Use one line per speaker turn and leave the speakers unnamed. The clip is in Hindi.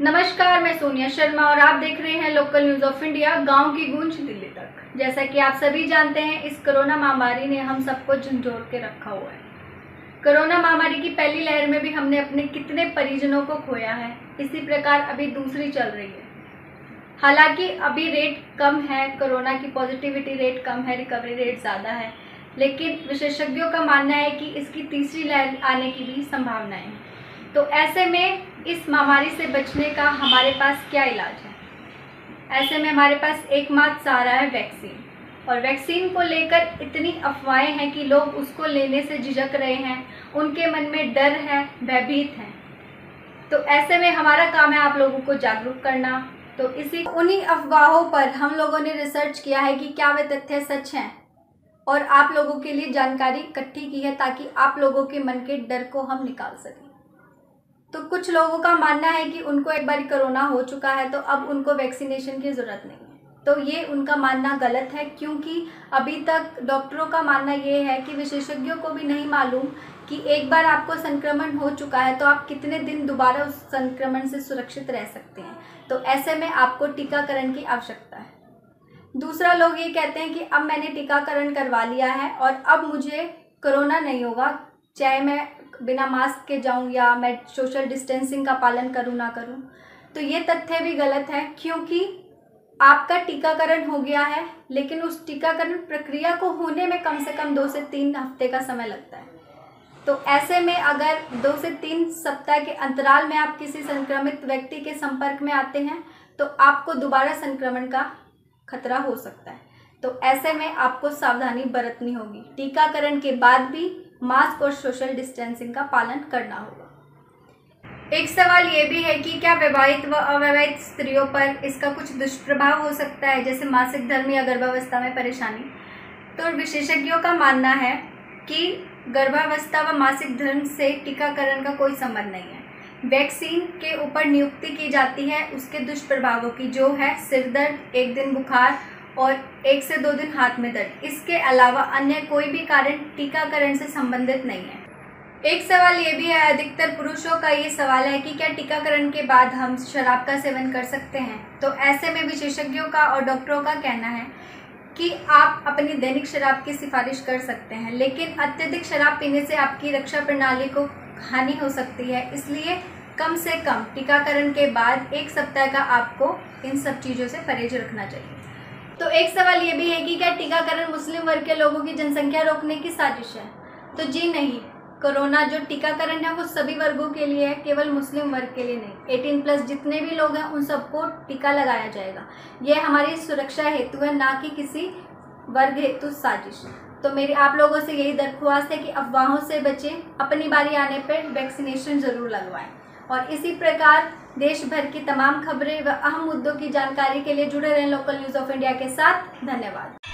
नमस्कार, मैं सोनिया शर्मा और आप देख रहे हैं लोकल न्यूज़ ऑफ़ इंडिया गाँव की गूंज दिल्ली तक। जैसा कि आप सभी जानते हैं, इस कोरोना महामारी ने हम सबको झंझोड़ के रखा हुआ है। कोरोना महामारी की पहली लहर में भी हमने अपने कितने परिजनों को खोया है, इसी प्रकार अभी दूसरी चल रही है। हालाँकि अभी रेट कम है, कोरोना की पॉजिटिविटी रेट कम है रिकवरी रेट ज़्यादा है, लेकिन विशेषज्ञों का मानना है कि इसकी तीसरी लहर आने की भी संभावनाएँ हैं। तो ऐसे में इस महामारी से बचने का हमारे पास क्या इलाज है? ऐसे में हमारे पास एकमात्र सहारा है वैक्सीन। और वैक्सीन को लेकर इतनी अफवाहें हैं कि लोग उसको लेने से झिझक रहे हैं, उनके मन में डर है, भयभीत है। तो ऐसे में हमारा काम है आप लोगों को जागरूक करना। तो इसी उन्हीं अफवाहों पर हम लोगों ने रिसर्च किया है कि क्या वे तथ्य सच हैं। और आप लोगों के लिए जानकारी इकट्ठी की है ताकि आप लोगों के मन के डर को हम निकाल सकें। तो कुछ लोगों का मानना है कि उनको एक बार कोरोना हो चुका है तो अब उनको वैक्सीनेशन की ज़रूरत नहीं है। तो ये उनका मानना गलत है, क्योंकि अभी तक डॉक्टरों का मानना ये है कि विशेषज्ञों को भी नहीं मालूम कि एक बार आपको संक्रमण हो चुका है तो आप कितने दिन दोबारा उस संक्रमण से सुरक्षित रह सकते हैं। तो ऐसे में आपको टीकाकरण की आवश्यकता है। दूसरा लोग ये कहते हैं कि अब मैंने टीकाकरण करवा लिया है और अब मुझे कोरोना नहीं होगा चाहे मैं बिना मास्क के जाऊँ या मैं सोशल डिस्टेंसिंग का पालन करूँ, ना करूँ तो ये तथ्य भी गलत है क्योंकि आपका टीकाकरण हो गया है, लेकिन उस टीकाकरण प्रक्रिया को होने में कम से कम दो से तीन हफ़्ते का समय लगता है। तो ऐसे में अगर दो से तीन सप्ताह के अंतराल में आप किसी संक्रमित व्यक्ति के संपर्क में आते हैं तो आपको दोबारा संक्रमण का खतरा हो सकता है। तो ऐसे में आपको सावधानी बरतनी होगी। टीकाकरण के बाद भी मास्क और सोशल डिस्टेंसिंग का पालन करना होगा। एक सवाल ये भी है कि क्या विवाहित व अविवाहित स्त्रियों पर इसका कुछ दुष्प्रभाव हो सकता है? जैसे मासिक धर्म या गर्भावस्था में परेशानी। तो विशेषज्ञों का मानना है कि गर्भावस्था व मासिक धर्म से टीकाकरण का कोई संबंध नहीं है। वैक्सीन के ऊपर नियुक्ति की जाती है उसके दुष्प्रभावों की, जो है सिर दर्द, एक दिन बुखार और एक से दो दिन हाथ में दर्द। इसके अलावा अन्य कोई भी कारण टीकाकरण से संबंधित नहीं है। एक सवाल ये भी है, अधिकतर पुरुषों का ये सवाल है कि क्या टीकाकरण के बाद हम शराब का सेवन कर सकते हैं? तो ऐसे में विशेषज्ञों का और डॉक्टरों का कहना है कि आप अपनी दैनिक शराब की सिफारिश कर सकते हैं, लेकिन अत्यधिक शराब पीने से आपकी रक्षा प्रणाली को हानि हो सकती है। इसलिए कम से कम टीकाकरण के बाद एक सप्ताह का आपको इन सब चीज़ों से परहेज रखना चाहिए। तो एक सवाल ये भी है कि क्या टीकाकरण मुस्लिम वर्ग के लोगों की जनसंख्या रोकने की साजिश है? तो जी नहीं। कोरोना जो टीकाकरण है वो सभी वर्गों के लिए है, केवल मुस्लिम वर्ग के लिए नहीं। 18 प्लस जितने भी लोग हैं, उन सबको टीका लगाया जाएगा। ये हमारी सुरक्षा हेतु है, ना कि किसी वर्ग हेतु साजिश। तो मेरी, आप लोगों से यही दरख्वास्त है कि अफवाहों से बचें, अपनी बारी आने पर वैक्सीनेशन ज़रूर लगवाएँ। और इसी प्रकार देश भर की तमाम खबरें व अहम मुद्दों की जानकारी के लिए जुड़े रहें लोकल न्यूज़ ऑफ़ इंडिया के साथ। धन्यवाद।